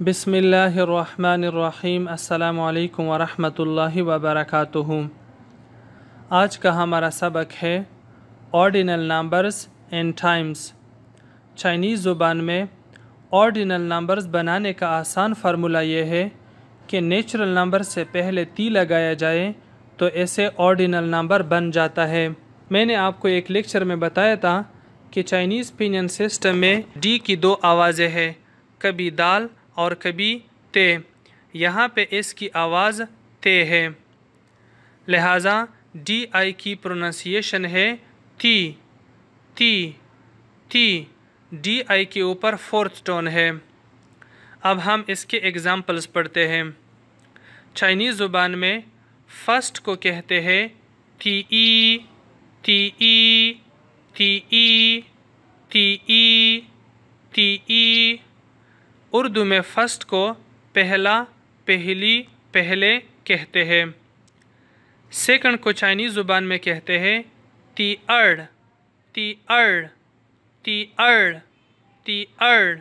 بسم اللہ الرحمن الرحیم السلام علیکم ورحمۃ اللہ وبرکاتہ آج کا ہمارا سبق ہے ordinal numbers and times Chinese زبان میں آرڈینل نمبرز بنانے کا آسان فارمولہ یہ ہے کہ نیچرل نمبر سے پہلے تی لگایا جائے تو ایسے آرڈینل نمبر بن جاتا ہے۔ میں نے آپ کو ایک لیکچر میں بتایا تھا کہ چائنیز پینین سسٹم میں ڈی کی دو آوازیں ہیں۔ کبھی دال اور کبھی تے۔ یہاں پہ اس کی آواز تے ہے۔ لہٰذا ڈی آئی کی پروننسیشن ہے تی۔ تی۔ تی۔ ڈی آئی کے اوپر فورتھ ٹون ہے۔ اب ہم اس کے ایگزامپلز پڑھتے ہیں۔ چائنیز زبان میں فرسٹ کو کہتے ہیں تی ای۔ تی ای۔ تی ای۔ تی ای۔ تی ای۔ اردو میں فرسٹ کو پہلا، پہلی، پہلے کہتے ہیں۔ سیکنڈ کو چائنیز زبان میں کہتے ہیں۔ تی ارڈ تی ارڈ تی ارڈ تی ارڈ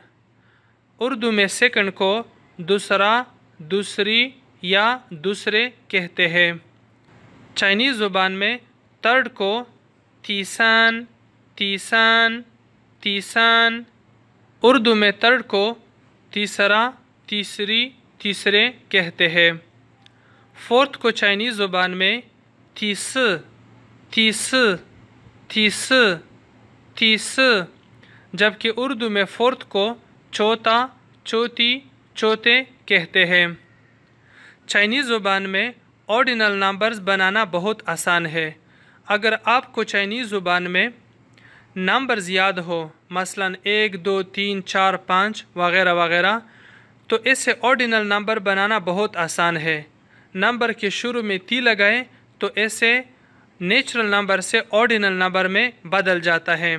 اردو میں سیکنڈ کو دوسرا، دوسری یا دوسرے کہتے ہیں۔ چائنیز زبان میں ترڈ کو تیسان تیسان تیسان۔ اردو میں ترڈ کو تیسرا، تیسری، تیسرے کہتے ہیں۔ فورتھ کو چائنیز زبان میں تیس تیس تیس تیس، جبکہ اردو میں فورتھ کو چوتھا چوتھی چوتھے کہتے ہیں۔ چائنیز زبان میں آرڈینل نمبرز بنانا بہت آسان ہے۔ اگر آپ کو چائنیز زبان میں نمبرز یاد ہو، مثلا ایک، دو، تین، چار، پانچ، وغیرہ وغیرہ، تو اس سے آرڈینل نمبر بنانا بہت آسان ہے۔ نمبر کے شروع میں تی لگائیں تو ایسے نیچرل نمبر سے آرڈینل نمبر میں بدل جاتا ہے۔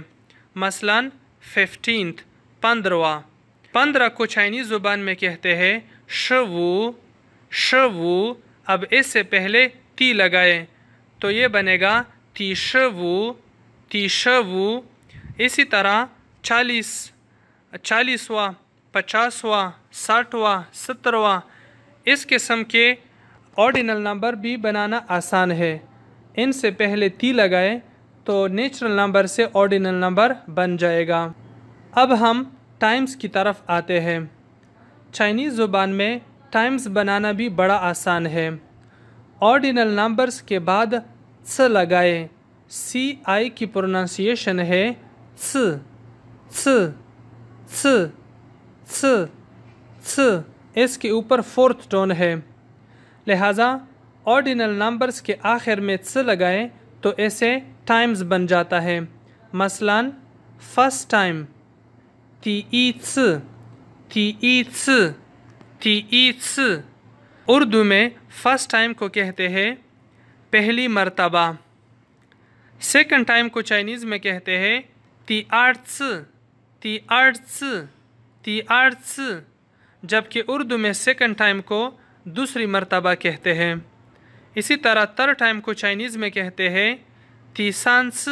مثلا ففٹینتھ پندرواں پندرہ کو چائنیز زبان میں کہتے ہیں۔ شو شو اب اس سے پہلے تی لگائیں تو یہ بنے گا تی شو تی شو اسی طرح چالیس، چالیسواں، پچاسواں، ساٹھواں سترواں اس قسم کے آرڈینل نمبر بھی بنانا آسان ہے۔ ان سے پہلے تی لگائیں تو نیچرل نمبر سے آرڈینل نمبر بن جائے گا۔ اب ہم ٹائمز کی طرف آتے ہیں۔ چائنیز زبان میں ٹائمز بنانا بھی بڑا آسان ہے۔ آرڈینل نمبرز کے بعد س لگائیں۔ سی آئی کی پروننسیشن ہے س س س س س اس کے اوپر فورتھ ٹون ہے۔ لہٰذا آرڈینل نمبرز کے آخر میں س لگائیں تو ایسے ٹائمز بن جاتا ہے۔ مثلا فسٹ ٹائم تی ای س تی ای س تی ای س اردو میں فسٹ ٹائم کو کہتے ہیں پہلی مرتبہ۔ سیکنڈ ٹائم کو چائنیز میں کہتے ہیں تی آرٹس تی آرٹس تی آرٹس جبکہ اردو میں سیکنڈ ٹائم کو دوسری مرتبہ کہتے ہیں۔ اسی طرح تر ٹائم کو چائنیز میں کہتے ہیں تی سانس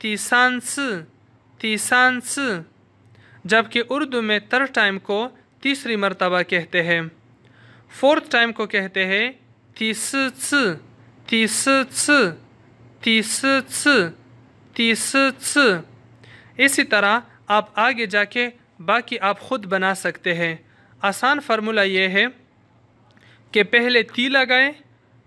تی سانس تی سانس، جبکہ اردو میں تر ٹائم کو تیسری مرتبہ کہتے ہیں۔ فورتھ ٹائم کو کہتے ہیں تیس تیس س تیس س تیس س اسی طرح آپ آگے جا کے باقی آپ خود بنا سکتے ہیں۔ آسان فارمولہ یہ ہے کہ پہلے تی لگائیں،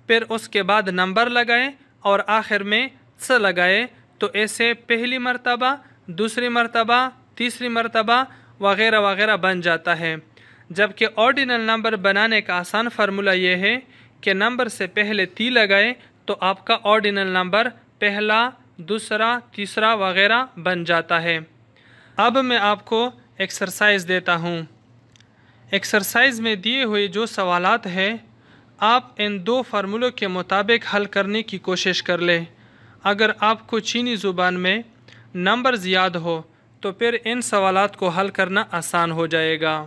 پھر اس کے بعد نمبر لگائیں اور آخر میں س لگائیں۔ تو ایسے پہلی مرتبہ، دوسری مرتبہ، تیسری مرتبہ وغیرہ وغیرہ بن جاتا ہے۔ جبکہ آرڈینل نمبر بنانے کا آسان فارمولہ یہ ہے کہ نمبر سے پہلے تی لگائیں تو آپ کا آرڈینل نمبر پہلا، دوسرا، تیسرا وغیرہ بن جاتا ہے۔ اب میں آپ کو ایکسرسائز دیتا ہوں۔ ایکسرسائز میں دیے ہوئے جو سوالات ہیں، آپ ان دو فارمولوں کے مطابق حل کرنے کی کوشش کر لیں۔ اگر آپ کو چینی زبان میں نمبرز یاد ہو، تو پھر ان سوالات کو حل کرنا آسان ہو جائے گا۔